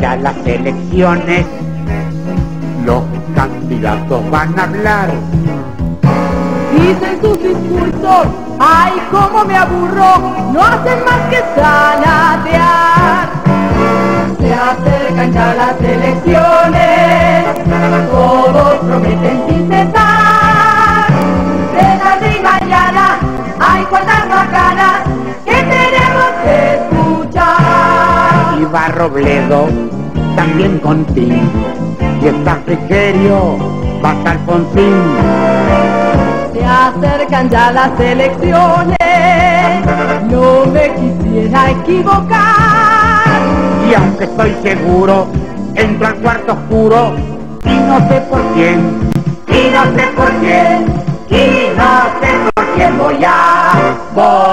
ya las elecciones, los candidatos van a hablar. Dicen sus discursos, ay, cómo me aburro, no hacen más que sanatear. Se acercan ya las elecciones, todos prometen sin cesar. De tarde y mañana, hay cuantas bacanas que tenemos que escuchar. Y Robledo, también con Tim, y está Frigerio, va a estar con Tim. Se acercan ya las elecciones, no me quisiera equivocar. Y aunque estoy seguro, entro al cuarto oscuro y no sé por quién, y no sé por quién, y no sé por quién voy a votar.